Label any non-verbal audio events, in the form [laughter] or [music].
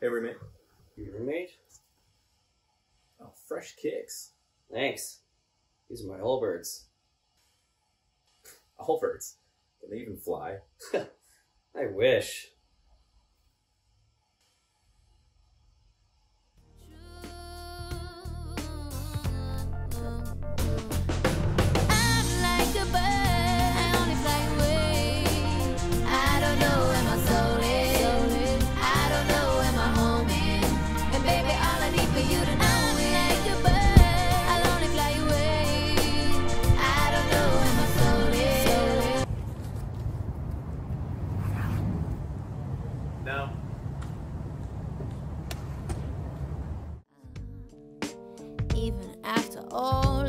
Hey, roommate. Your roommate? Oh, fresh kicks. Thanks. These are my Allbirds. Allbirds? Can they even fly? [laughs] I wish. No. Even after all